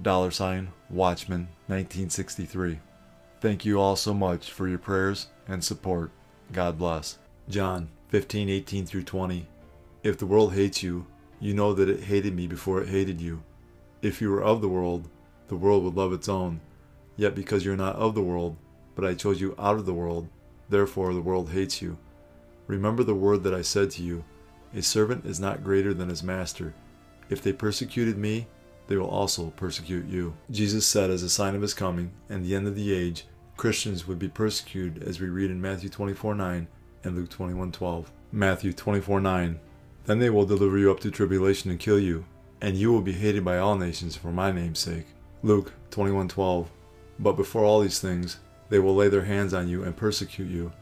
dollar sign Watchman 1963. Thank you all so much for your prayers and support. God bless. John 15 18 through 20. If the world hates you, you know that it hated me before it hated you. If you were of the world, the world would love its own. Yet because you're not of the world, but I chose you out of the world, therefore the world hates you. Remember the word that I said to you A servant is not greater than his master. If they persecuted me, they will also persecute you. Jesus said as a sign of his coming and the end of the age, Christians would be persecuted as we read in Matthew 24 9 and Luke 21 12. Matthew 24 9. Then they will deliver you up to tribulation and kill you, and you will be hated by all nations for my name's sake. Luke 21 12. But before all these things, they will lay their hands on you and persecute you,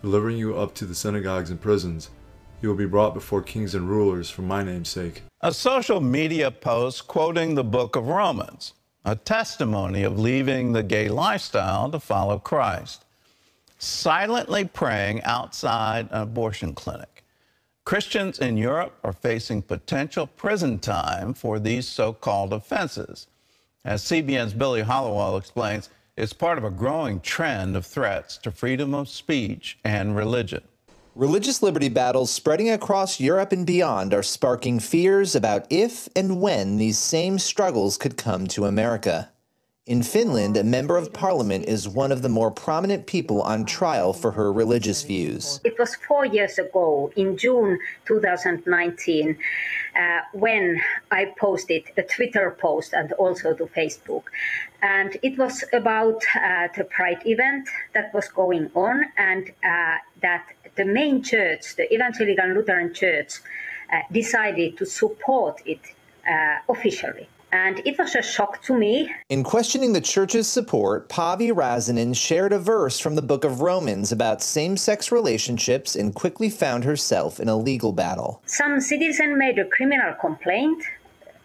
delivering you up to the synagogues and prisons. You will be brought before kings and rulers for my name's sake. A social media post quoting the book of Romans, a testimony of leaving the gay lifestyle to follow Christ, silently praying outside an abortion clinic. Christians in Europe are facing potential prison time for these so called offenses. As CBN's Billy Hallowell explains, it's part of a growing trend of threats to freedom of speech and religion. Religious liberty battles spreading across Europe and beyond are sparking fears about if and when these same struggles could come to America. In Finland, a member of parliament is one of the more prominent people on trial for her religious views. It was four years ago, in June 2019, uh, when I posted a Twitter post and also to Facebook. And it was about uh, the Pride event that was going on, and uh, that the main church, the Evangelical Lutheran Church, uh, decided to support it uh, officially and it was a shock to me. In questioning the church's support, Päivi Räsänen shared a verse from the book of Romans about same sex relationships and quickly found herself in a legal battle. Some citizen made a criminal complaint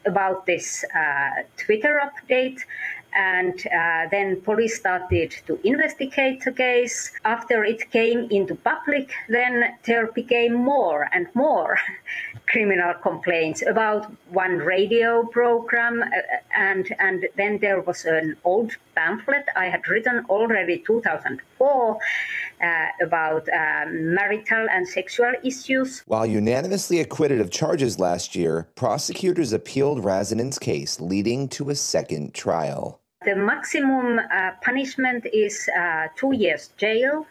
about this uh, Twitter update. And uh, then police started to investigate the case. After it came into public, then there became more and more criminal complaints about one radio program, uh, and and then there was an old pamphlet I had written already 2004 uh, about uh, marital and sexual issues. While unanimously acquitted of charges last year, prosecutors appealed Räsänen's case, leading to a second trial. The maximum uh, punishment is uh, two years jail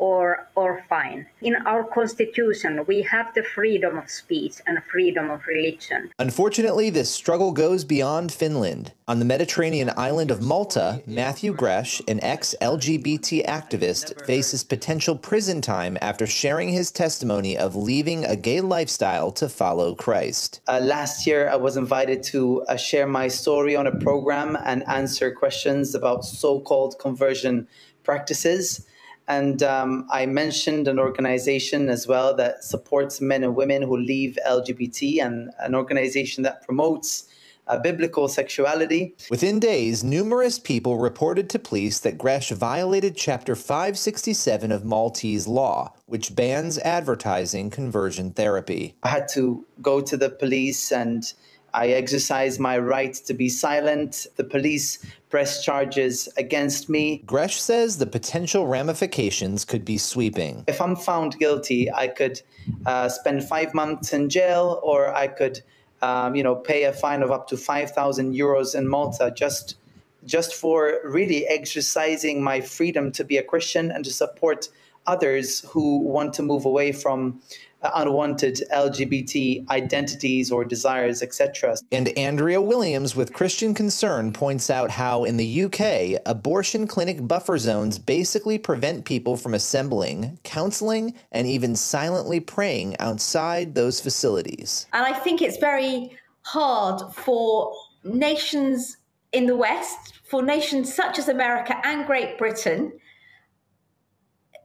or, or fine. In our constitution, we have the freedom of speech and freedom of religion. Unfortunately, this struggle goes beyond Finland. On the Mediterranean island of Malta, Matthew Grech, an ex LGBT activist, faces potential prison time after sharing his testimony of leaving a gay lifestyle to follow Christ. Uh, last year, I was invited to uh, share my story on a program and answer questions about so called conversion practices. And um, I mentioned an organization as well that supports men and women who leave LGBT and an organization that promotes uh, biblical sexuality. Within days, numerous people reported to police that Grech violated Chapter 567 of Maltese law, which bans advertising conversion therapy. I had to go to the police and I exercise my right to be silent. The police press charges against me. Grech says the potential ramifications could be sweeping. If I'm found guilty, I could uh, spend five months in jail, or I could, um, you know, pay a fine of up to five thousand euros in Malta just just for really exercising my freedom to be a Christian and to support others who want to move away from unwanted LGBT identities or desires, etc. And Andrea Williams with Christian Concern points out how in the UK, abortion clinic buffer zones basically prevent people from assembling, counseling, and even silently praying outside those facilities. And I think it's very hard for nations in the West, for nations such as America and Great Britain,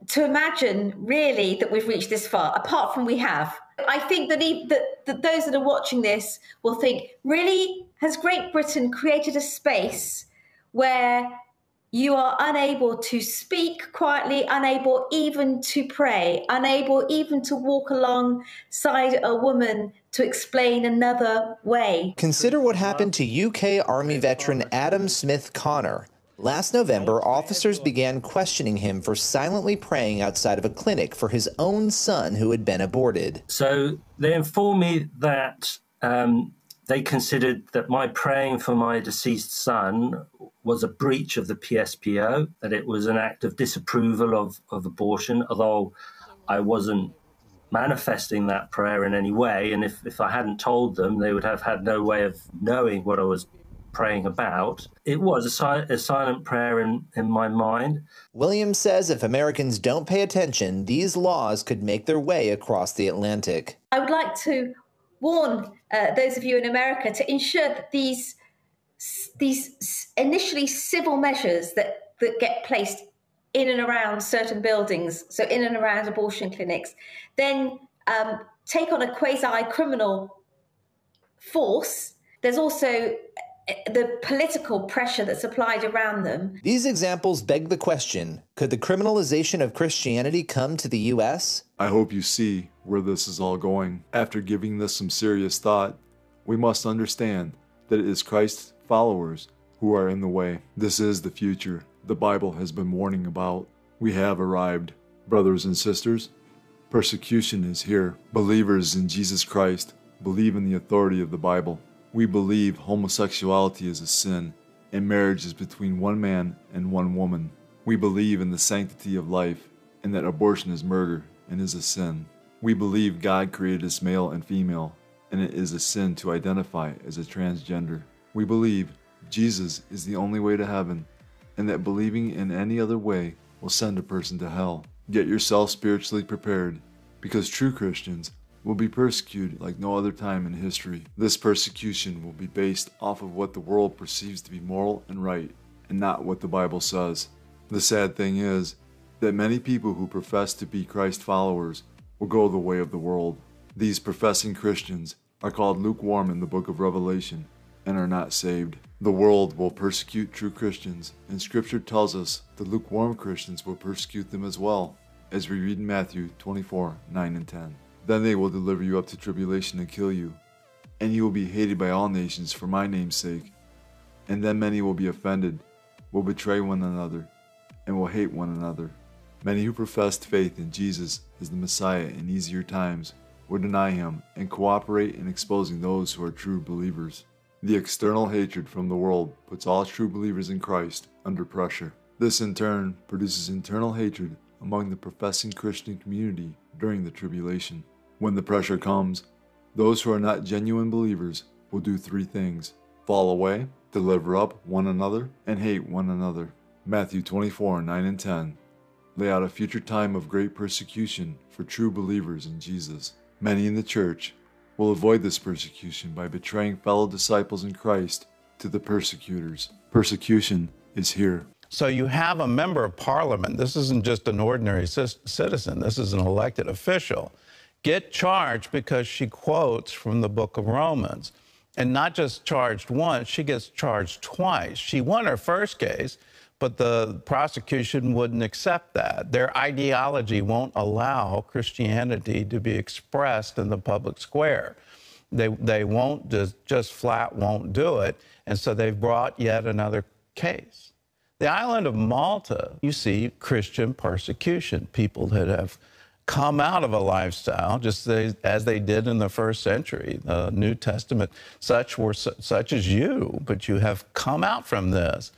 to imagine really that we've reached this far, apart from we have. I think that, that, that those that are watching this will think, really, has Great Britain created a space where you are unable to speak quietly, unable even to pray, unable even to walk alongside a woman to explain another way. Consider what happened to UK Army veteran Adam Smith Connor. Last November, officers began questioning him for silently praying outside of a clinic for his own son who had been aborted. So they informed me that um, they considered that my praying for my deceased son was a breach of the PSPO, that it was an act of disapproval of, of abortion, although I wasn't manifesting that prayer in any way. And if, if I hadn't told them, they would have had no way of knowing what I was praying about. It was a, si- a silent prayer in, in my mind. Williams says if Americans don't pay attention, these laws could make their way across the Atlantic. I would like to warn uh, those of you in America to ensure that these these initially civil measures that that get placed in and around certain buildings, so in and around abortion clinics, then um, take on a quasi criminal force. There's also the political pressure that's applied around them. These examples beg the question could the criminalization of Christianity come to the U.S.? I hope you see where this is all going. After giving this some serious thought, we must understand that it is Christ's followers who are in the way. This is the future the Bible has been warning about. We have arrived. Brothers and sisters, persecution is here. Believers in Jesus Christ believe in the authority of the Bible. We believe homosexuality is a sin and marriage is between one man and one woman. We believe in the sanctity of life and that abortion is murder and is a sin. We believe God created us male and female and it is a sin to identify as a transgender. We believe Jesus is the only way to heaven and that believing in any other way will send a person to hell. Get yourself spiritually prepared because true Christians will be persecuted like no other time in history. This persecution will be based off of what the world perceives to be moral and right, and not what the Bible says. The sad thing is that many people who profess to be Christ followers will go the way of the world. These professing Christians are called lukewarm in the book of Revelation and are not saved. The world will persecute true Christians, and Scripture tells us the lukewarm Christians will persecute them as well, as we read in Matthew 24 9 and 10. Then they will deliver you up to tribulation and kill you, and you will be hated by all nations for my name's sake. And then many will be offended, will betray one another, and will hate one another. Many who professed faith in Jesus as the Messiah in easier times will deny him and cooperate in exposing those who are true believers. The external hatred from the world puts all true believers in Christ under pressure. This in turn produces internal hatred among the professing Christian community during the tribulation. When the pressure comes, those who are not genuine believers will do three things fall away, deliver up one another, and hate one another. Matthew 24 9 and 10 lay out a future time of great persecution for true believers in Jesus. Many in the church will avoid this persecution by betraying fellow disciples in Christ to the persecutors. Persecution is here. So you have a member of parliament. This isn't just an ordinary citizen, this is an elected official get charged because she quotes from the book of Romans. And not just charged once, she gets charged twice. She won her first case, but the prosecution wouldn't accept that. Their ideology won't allow Christianity to be expressed in the public square. They, they won't just, just flat won't do it. And so they've brought yet another case. The island of Malta, you see Christian persecution, people that have come out of a lifestyle just as they did in the first century. The New Testament, such were such as you, but you have come out from this.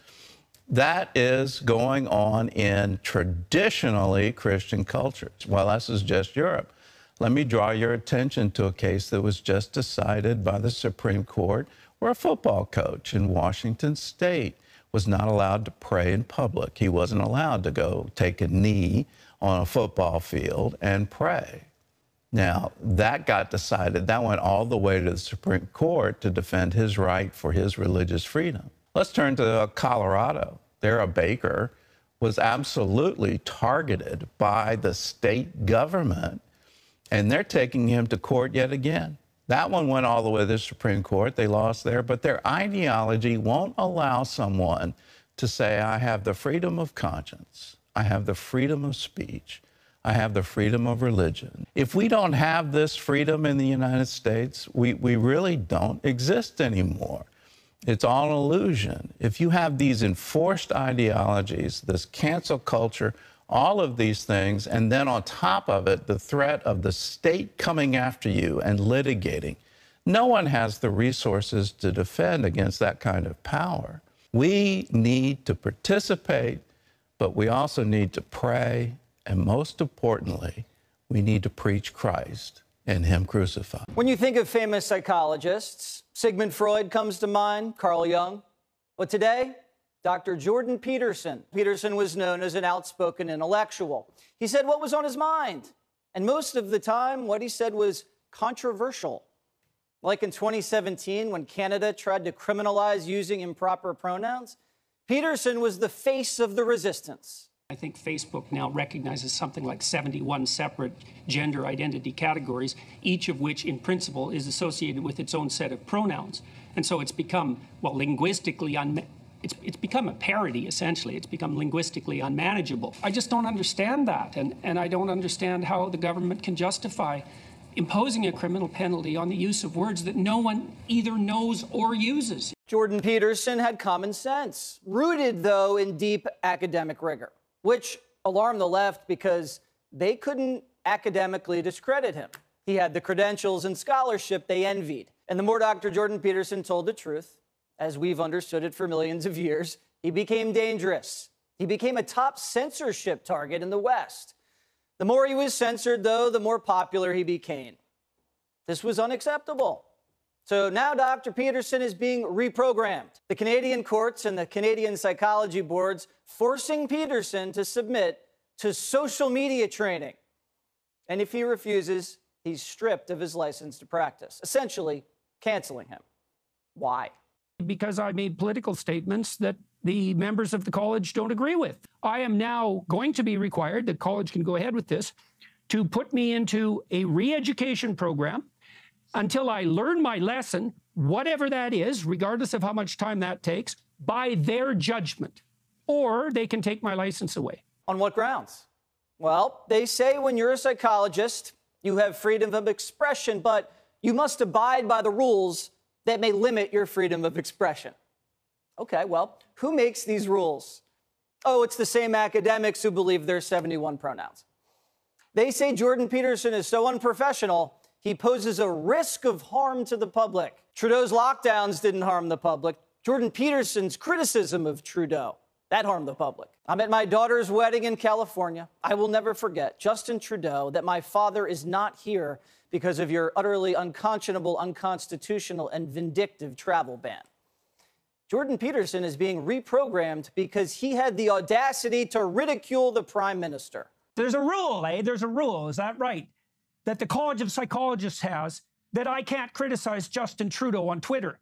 That is going on in traditionally Christian cultures. Well, this is just Europe. Let me draw your attention to a case that was just decided by the Supreme Court where a football coach in Washington State was not allowed to pray in public. He wasn't allowed to go take a knee on a football field and pray. Now, that got decided. That went all the way to the Supreme Court to defend his right for his religious freedom. Let's turn to Colorado. There, a baker was absolutely targeted by the state government, and they're taking him to court yet again. That one went all the way to the Supreme Court. They lost there, but their ideology won't allow someone to say, I have the freedom of conscience, I have the freedom of speech, I have the freedom of religion. If we don't have this freedom in the United States, we, we really don't exist anymore. It's all illusion. If you have these enforced ideologies, this cancel culture, all of these things, and then on top of it, the threat of the state coming after you and litigating, no one has the resources to defend against that kind of power. We need to participate, but we also need to pray, and most importantly, we need to preach Christ and Him crucified. When you think of famous psychologists, Sigmund Freud comes to mind, Carl Jung. But today, Dr. Jordan Peterson. Peterson was known as an outspoken intellectual. He said what was on his mind. And most of the time, what he said was controversial. Like in 2017, when Canada tried to criminalize using improper pronouns, Peterson was the face of the resistance. I think Facebook now recognizes something like 71 separate gender identity categories, each of which, in principle, is associated with its own set of pronouns. And so it's become, well, linguistically un- it's, it's become a parody, essentially. It's become linguistically unmanageable. I just don't understand that. And, and I don't understand how the government can justify imposing a criminal penalty on the use of words that no one either knows or uses. Jordan Peterson had common sense, rooted, though, in deep academic rigor, which alarmed the left because they couldn't academically discredit him. He had the credentials and scholarship they envied. And the more Dr. Jordan Peterson told the truth, as we've understood it for millions of years, he became dangerous. He became a top censorship target in the West. The more he was censored, though, the more popular he became. This was unacceptable. So now Dr. Peterson is being reprogrammed. The Canadian courts and the Canadian psychology boards forcing Peterson to submit to social media training. And if he refuses, he's stripped of his license to practice, essentially canceling him. Why? because I made political statements that the members of the college don't agree with. I am now going to be required, the college can go ahead with this, to put me into a re education program until I learn my lesson, whatever that is, regardless of how much time that takes, by their judgment. Or they can take my license away. On what grounds? Well, they say when you're a psychologist, you have freedom of expression, but you must abide by the rules that may limit your freedom of expression. Okay, well, who makes these rules? Oh, it's the same academics who believe there's 71 pronouns. They say Jordan Peterson is so unprofessional, he poses a risk of harm to the public. Trudeau's lockdowns didn't harm the public. Jordan Peterson's criticism of Trudeau, that harmed the public. I'm at my daughter's wedding in California. I will never forget, Justin Trudeau, that my father is not here because of your utterly unconscionable, unconstitutional, and vindictive travel ban. Jordan Peterson is being reprogrammed because he had the audacity to ridicule the prime minister. There's a rule, eh? There's a rule, is that right? That the College of Psychologists has that I can't criticize Justin Trudeau on Twitter.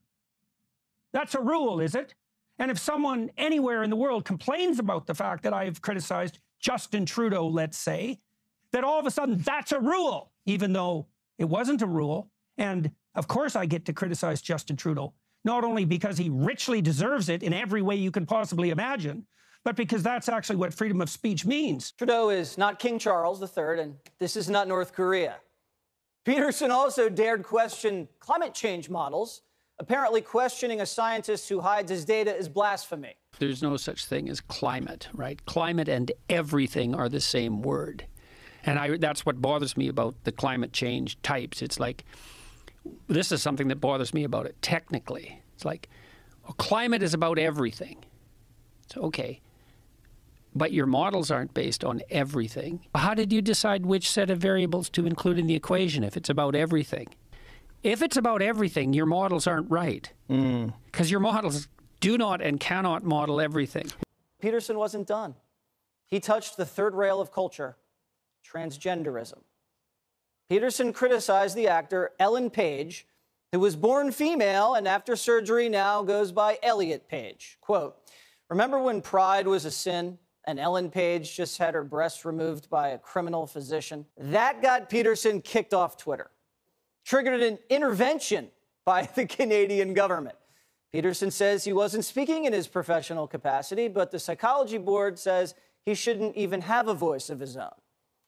That's a rule, is it? And if someone anywhere in the world complains about the fact that I've criticized Justin Trudeau, let's say, that all of a sudden that's a rule, even though it wasn't a rule. And of course, I get to criticize Justin Trudeau, not only because he richly deserves it in every way you can possibly imagine, but because that's actually what freedom of speech means. Trudeau is not King Charles III, and this is not North Korea. Peterson also dared question climate change models. Apparently, questioning a scientist who hides his data is blasphemy. There's no such thing as climate, right? Climate and everything are the same word. And I, that's what bothers me about the climate change types. It's like, this is something that bothers me about it technically. It's like, well, climate is about everything. So, okay. But your models aren't based on everything. How did you decide which set of variables to include in the equation if it's about everything? If it's about everything, your models aren't right. Because mm. your models do not and cannot model everything. Peterson wasn't done. He touched the third rail of culture transgenderism. Peterson criticized the actor Ellen Page who was born female and after surgery now goes by Elliot Page. Quote, Remember when pride was a sin and Ellen Page just had her breast removed by a criminal physician? That got Peterson kicked off Twitter, triggered an intervention by the Canadian government. Peterson says he wasn't speaking in his professional capacity, but the psychology board says he shouldn't even have a voice of his own.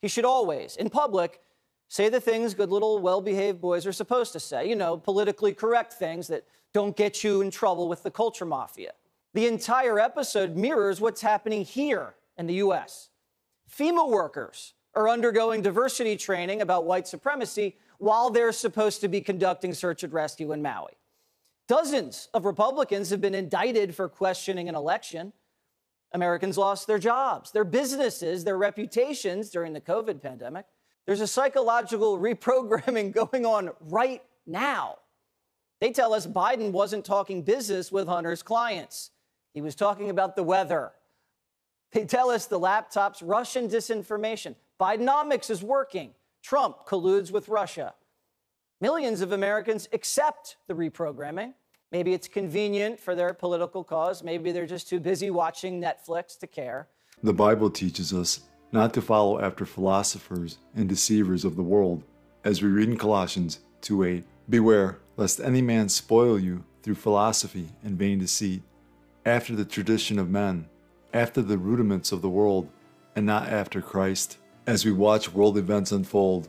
He should always, in public, say the things good little well behaved boys are supposed to say, you know, politically correct things that don't get you in trouble with the culture mafia. The entire episode mirrors what's happening here in the US. FEMA workers are undergoing diversity training about white supremacy while they're supposed to be conducting search and rescue in Maui. Dozens of Republicans have been indicted for questioning an election. Americans lost their jobs, their businesses, their reputations during the COVID pandemic. There's a psychological reprogramming going on right now. They tell us Biden wasn't talking business with Hunter's clients, he was talking about the weather. They tell us the laptop's Russian disinformation. Bidenomics is working. Trump colludes with Russia. Millions of Americans accept the reprogramming. Maybe it's convenient for their political cause. Maybe they're just too busy watching Netflix to care. The Bible teaches us not to follow after philosophers and deceivers of the world, as we read in Colossians 2:8. Beware lest any man spoil you through philosophy and vain deceit, after the tradition of men, after the rudiments of the world, and not after Christ. As we watch world events unfold,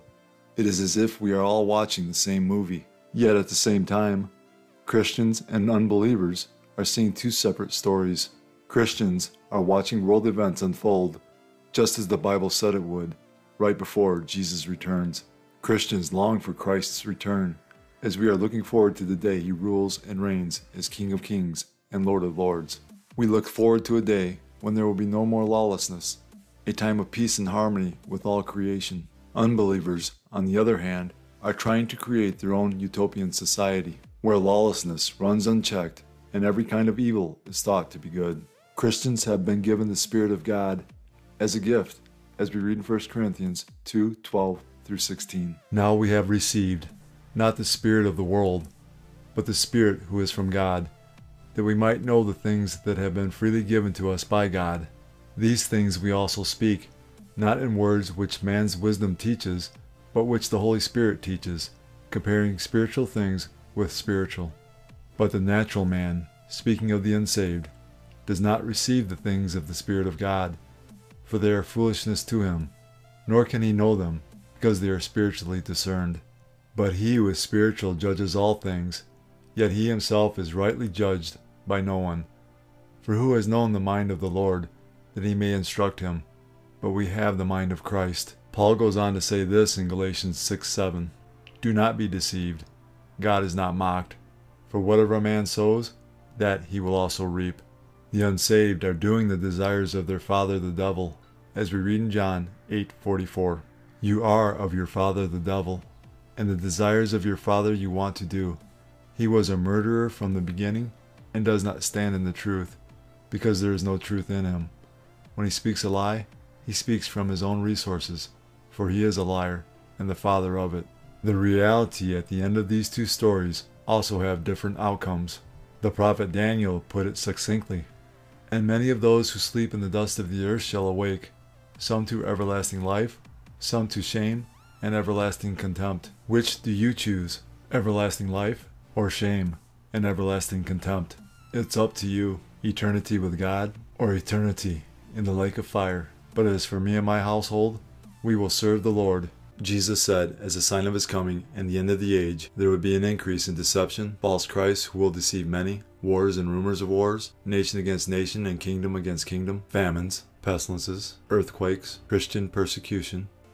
it is as if we are all watching the same movie. Yet at the same time, Christians and unbelievers are seeing two separate stories. Christians are watching world events unfold just as the Bible said it would, right before Jesus returns. Christians long for Christ's return, as we are looking forward to the day he rules and reigns as King of Kings and Lord of Lords. We look forward to a day when there will be no more lawlessness, a time of peace and harmony with all creation. Unbelievers, on the other hand, are trying to create their own utopian society, where lawlessness runs unchecked and every kind of evil is thought to be good. Christians have been given the Spirit of God as a gift, as we read in 1 Corinthians 2 12 through 16. Now we have received not the Spirit of the world, but the Spirit who is from God, that we might know the things that have been freely given to us by God. These things we also speak, not in words which man's wisdom teaches, but which the Holy Spirit teaches, comparing spiritual things with spiritual. But the natural man, speaking of the unsaved, does not receive the things of the Spirit of God for they are foolishness to him, nor can he know them, because they are spiritually discerned. But he who is spiritual judges all things, yet he himself is rightly judged by no one. For who has known the mind of the Lord, that he may instruct him? But we have the mind of Christ. Paul goes on to say this in Galatians 6 7. Do not be deceived. God is not mocked. For whatever a man sows, that he will also reap. The unsaved are doing the desires of their father the devil, as we read in John 8:44. You are of your father the devil, and the desires of your father you want to do. He was a murderer from the beginning and does not stand in the truth, because there is no truth in him. When he speaks a lie, he speaks from his own resources, for he is a liar and the father of it. The reality at the end of these two stories also have different outcomes. The prophet Daniel put it succinctly and many of those who sleep in the dust of the earth shall awake, some to everlasting life, some to shame and everlasting contempt. Which do you choose, everlasting life or shame and everlasting contempt? It's up to you, eternity with God or eternity in the lake of fire. But as for me and my household, we will serve the Lord. Jesus said, as a sign of his coming and the end of the age, there would be an increase in deception, false Christs who will deceive many, wars and rumors of wars, nation against nation and kingdom against kingdom, famines, pestilences, earthquakes, Christian persecution,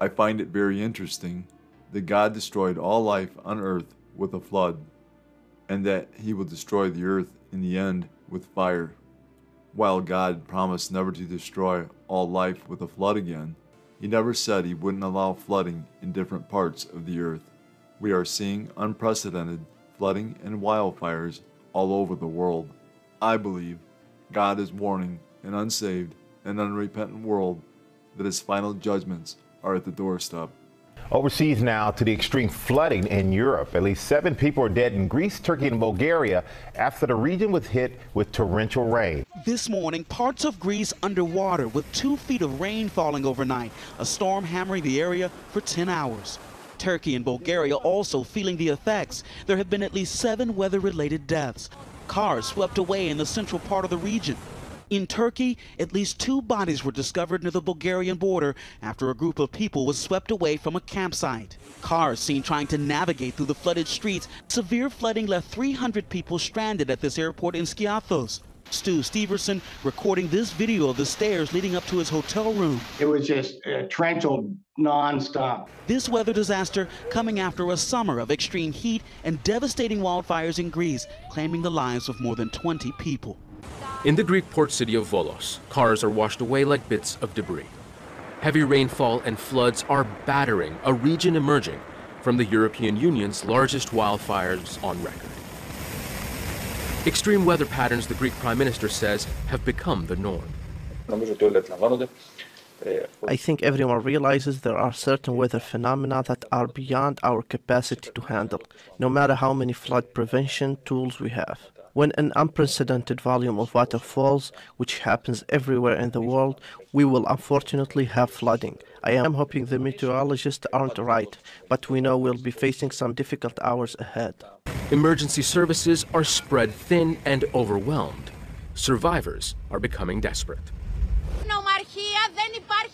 I find it very interesting that God destroyed all life on earth with a flood. and that he will destroy the earth in the end with fire. While God promised never to destroy all life with a flood again, he never said he wouldn't allow flooding in different parts of the earth. We are seeing unprecedented flooding and wildfires all over the world. I believe God is warning an unsaved and unrepentant world that his final judgments are at the doorstep. Overseas now to the extreme flooding in Europe. At least seven people are dead in Greece, Turkey, and Bulgaria after the region was hit with torrential rain. This morning, parts of Greece underwater with two feet of rain falling overnight, a storm hammering the area for 10 hours. Turkey and Bulgaria also feeling the effects. There have been at least seven weather related deaths. Cars swept away in the central part of the region. In Turkey, at least two bodies were discovered near the Bulgarian border after a group of people was swept away from a campsite. Cars seen trying to navigate through the flooded streets. Severe flooding left 300 people stranded at this airport in Skiathos. Stu Steverson recording this video of the stairs leading up to his hotel room. It was just uh, torrential nonstop. This weather disaster coming after a summer of extreme heat and devastating wildfires in Greece, claiming the lives of more than 20 people. In the Greek port city of Volos, cars are washed away like bits of debris. Heavy rainfall and floods are battering a region emerging from the European Union's largest wildfires on record. Extreme weather patterns, the Greek Prime Minister says, have become the norm. I think everyone realizes there are certain weather phenomena that are beyond our capacity to handle, no matter how many flood prevention tools we have. When an unprecedented volume of water falls, which happens everywhere in the world, we will unfortunately have flooding. I am hoping the meteorologists aren't right, but we know we'll be facing some difficult hours ahead. Emergency services are spread thin and overwhelmed. Survivors are becoming desperate.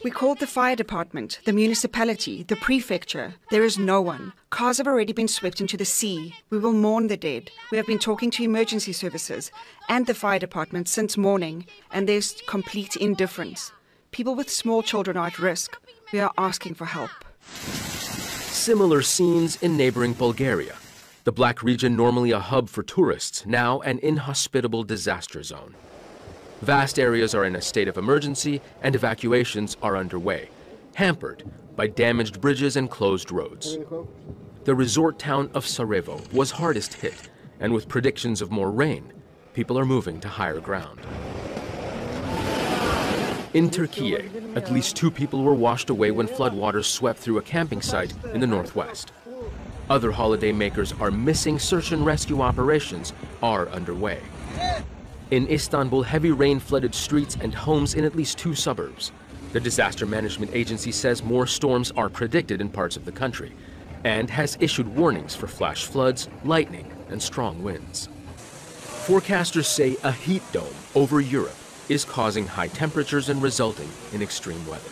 We called the fire department, the municipality, the prefecture. There is no one. Cars have already been swept into the sea. We will mourn the dead. We have been talking to emergency services and the fire department since morning, and there's complete indifference. People with small children are at risk. We are asking for help. Similar scenes in neighboring Bulgaria. The Black region, normally a hub for tourists, now an inhospitable disaster zone. Vast areas are in a state of emergency and evacuations are underway, hampered by damaged bridges and closed roads. The resort town of Tsarevo was hardest hit, and with predictions of more rain, people are moving to higher ground. In Turkey, at least two people were washed away when floodwaters swept through a camping site in the northwest. Other holiday makers are missing search and rescue operations are underway. In Istanbul, heavy rain flooded streets and homes in at least two suburbs. The Disaster Management Agency says more storms are predicted in parts of the country and has issued warnings for flash floods, lightning, and strong winds. Forecasters say a heat dome over Europe is causing high temperatures and resulting in extreme weather.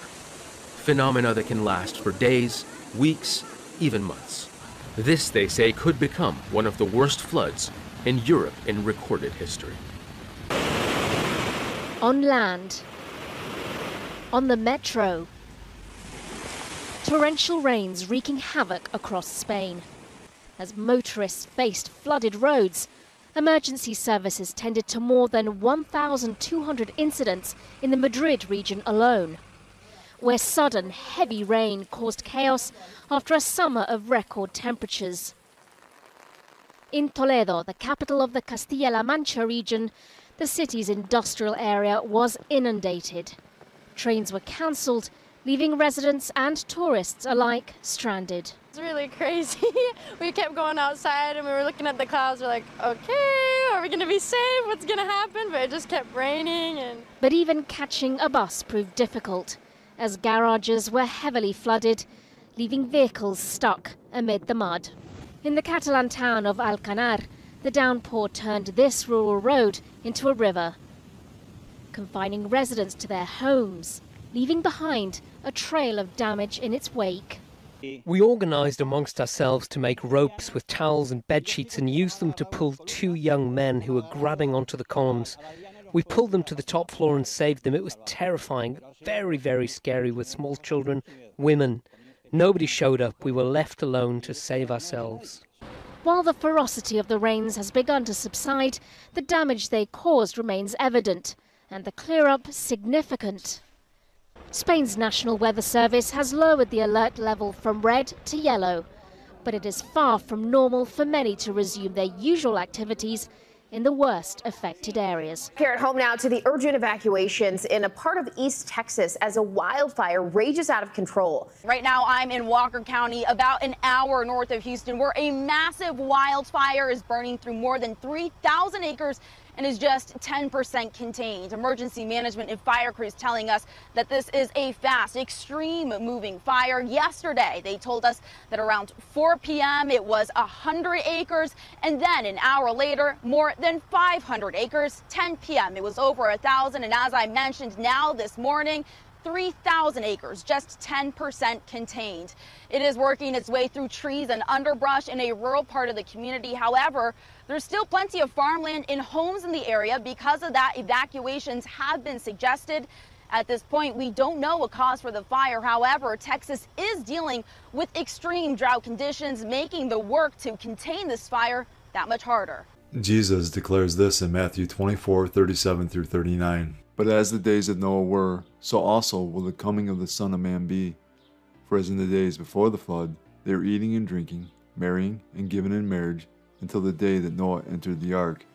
Phenomena that can last for days, weeks, even months. This, they say, could become one of the worst floods in Europe in recorded history on land, on the metro. Torrential rains wreaking havoc across Spain. As motorists faced flooded roads, emergency services tended to more than 1,200 incidents in the Madrid region alone, where sudden heavy rain caused chaos after a summer of record temperatures. In Toledo, the capital of the Castilla-La Mancha region, the city's industrial area was inundated. Trains were cancelled, leaving residents and tourists alike stranded. It's really crazy. we kept going outside and we were looking at the clouds. We're like, okay, are we going to be safe? What's going to happen? But it just kept raining. and. But even catching a bus proved difficult, as garages were heavily flooded, leaving vehicles stuck amid the mud. In the Catalan town of Alcanar, the downpour turned this rural road into a river, confining residents to their homes, leaving behind a trail of damage in its wake. We organised amongst ourselves to make ropes with towels and bed sheets and used them to pull two young men who were grabbing onto the columns. We pulled them to the top floor and saved them. It was terrifying, very, very scary with small children, women. Nobody showed up. We were left alone to save ourselves. While the ferocity of the rains has begun to subside, the damage they caused remains evident and the clear up significant. Spain's National Weather Service has lowered the alert level from red to yellow, but it is far from normal for many to resume their usual activities in the worst affected areas. Here at home now to the urgent evacuations in a part of East Texas as a wildfire rages out of control. Right now, I'm in Walker County, about an hour north of Houston, where a massive wildfire is burning through more than 3,000 acres and is just 10% contained. Emergency management and fire crews telling us that this is a fast, extreme moving fire. Yesterday, they told us that around 4 p.m. it was 100 acres, and then an hour later, more than 500 acres. 10 p.m. it was over a thousand, and as I mentioned, now this morning, 3,000 acres, just 10% contained. It is working its way through trees and underbrush in a rural part of the community. However, there's still plenty of farmland and homes in the area. Because of that, evacuations have been suggested. At this point, we don't know a cause for the fire. However, Texas is dealing with extreme drought conditions, making the work to contain this fire that much harder. Jesus declares this in Matthew 24 37 through 39. But as the days of Noah were, so also will the coming of the Son of Man be. For as in the days before the flood, they were eating and drinking, marrying and giving in marriage, until the day that Noah entered the ark,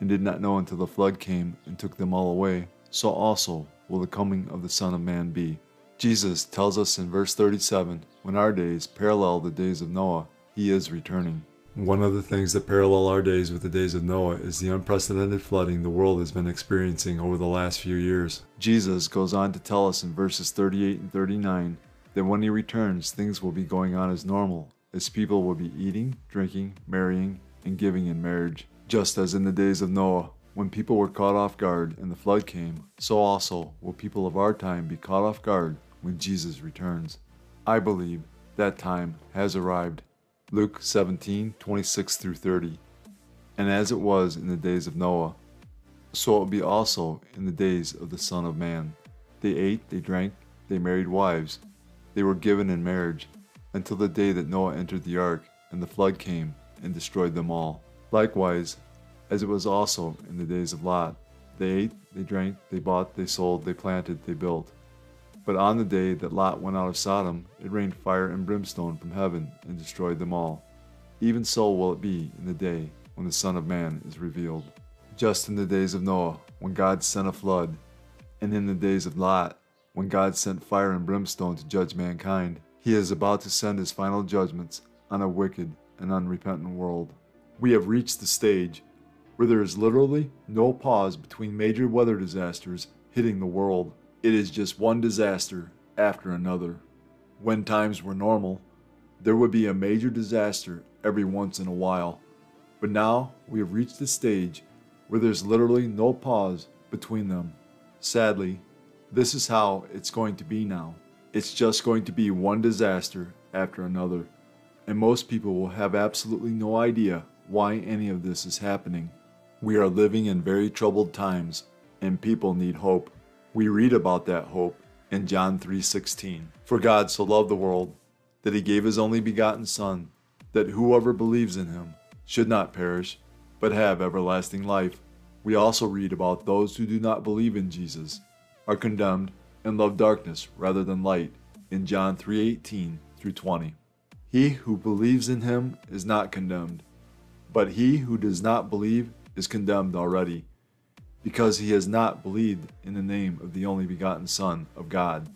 and did not know until the flood came and took them all away, so also will the coming of the Son of Man be. Jesus tells us in verse 37 when our days parallel the days of Noah, he is returning. One of the things that parallel our days with the days of Noah is the unprecedented flooding the world has been experiencing over the last few years. Jesus goes on to tell us in verses 38 and 39 that when he returns, things will be going on as normal, as people will be eating, drinking, marrying, and giving in marriage. Just as in the days of Noah, when people were caught off guard and the flood came, so also will people of our time be caught off guard when Jesus returns. I believe that time has arrived. Luke 17, 26 through 30. And as it was in the days of Noah, so it will be also in the days of the Son of Man. They ate, they drank, they married wives, they were given in marriage, until the day that Noah entered the ark, and the flood came and destroyed them all. Likewise, as it was also in the days of Lot, they ate, they drank, they bought, they sold, they planted, they built. But on the day that Lot went out of Sodom, it rained fire and brimstone from heaven and destroyed them all. Even so will it be in the day when the Son of Man is revealed. Just in the days of Noah, when God sent a flood, and in the days of Lot, when God sent fire and brimstone to judge mankind, he is about to send his final judgments on a wicked and unrepentant world. We have reached the stage where there is literally no pause between major weather disasters hitting the world. It is just one disaster after another. When times were normal, there would be a major disaster every once in a while. But now we have reached the stage where there's literally no pause between them. Sadly, this is how it's going to be now. It's just going to be one disaster after another. And most people will have absolutely no idea why any of this is happening. We are living in very troubled times, and people need hope. We read about that hope in John 3:16. For God so loved the world that he gave his only begotten son that whoever believes in him should not perish but have everlasting life. We also read about those who do not believe in Jesus are condemned and love darkness rather than light in John 3:18 through 20. He who believes in him is not condemned, but he who does not believe is condemned already because he has not believed in the name of the only begotten Son of God.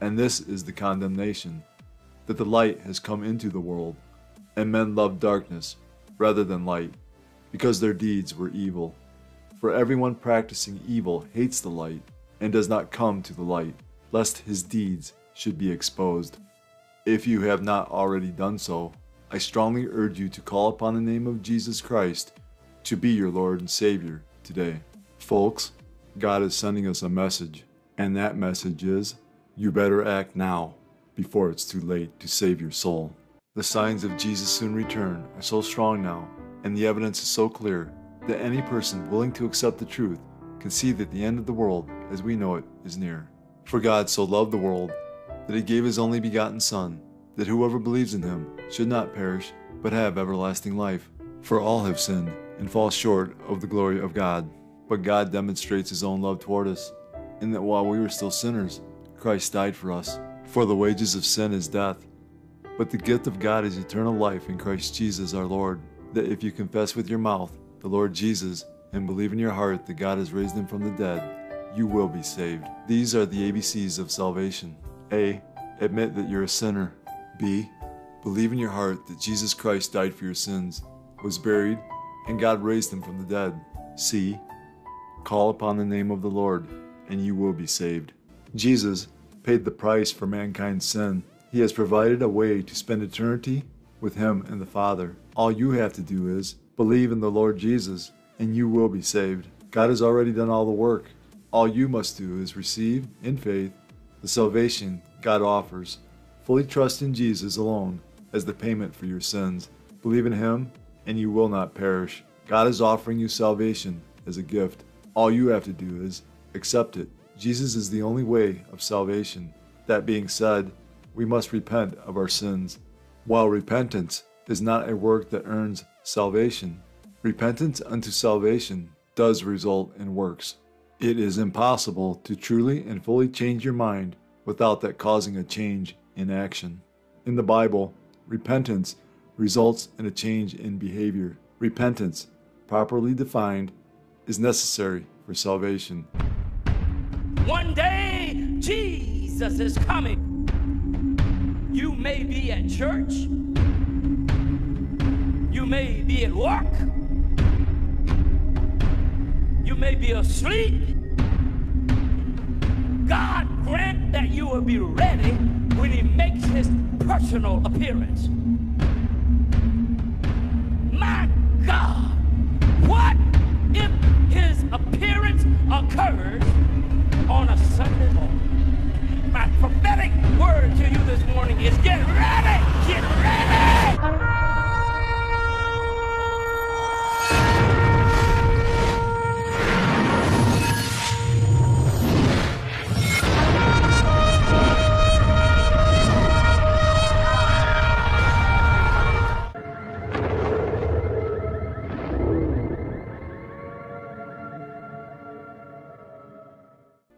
And this is the condemnation that the light has come into the world, and men love darkness rather than light, because their deeds were evil. For everyone practicing evil hates the light, and does not come to the light, lest his deeds should be exposed. If you have not already done so, I strongly urge you to call upon the name of Jesus Christ to be your Lord and Savior today. Folks, God is sending us a message, and that message is you better act now before it's too late to save your soul. The signs of Jesus' soon return are so strong now, and the evidence is so clear that any person willing to accept the truth can see that the end of the world as we know it is near. For God so loved the world that he gave his only begotten Son, that whoever believes in him should not perish, but have everlasting life. For all have sinned and fall short of the glory of God. But God demonstrates his own love toward us, in that while we were still sinners, Christ died for us. For the wages of sin is death, but the gift of God is eternal life in Christ Jesus our Lord. That if you confess with your mouth the Lord Jesus and believe in your heart that God has raised him from the dead, you will be saved. These are the ABCs of salvation. A. Admit that you're a sinner. B. Believe in your heart that Jesus Christ died for your sins, was buried, and God raised him from the dead. C. Call upon the name of the Lord, and you will be saved. Jesus paid the price for mankind's sin. He has provided a way to spend eternity with Him and the Father. All you have to do is believe in the Lord Jesus, and you will be saved. God has already done all the work. All you must do is receive, in faith, the salvation God offers. Fully trust in Jesus alone as the payment for your sins. Believe in Him, and you will not perish. God is offering you salvation as a gift. All you have to do is accept it. Jesus is the only way of salvation. That being said, we must repent of our sins. While repentance is not a work that earns salvation, repentance unto salvation does result in works. It is impossible to truly and fully change your mind without that causing a change in action. In the Bible, repentance results in a change in behavior. Repentance, properly defined, is necessary for salvation. One day, Jesus is coming. You may be at church. You may be at work. You may be asleep. God grant that you will be ready when He makes His personal appearance. Occurs on a Sunday morning? My prophetic word to you this morning is get ready! Get ready!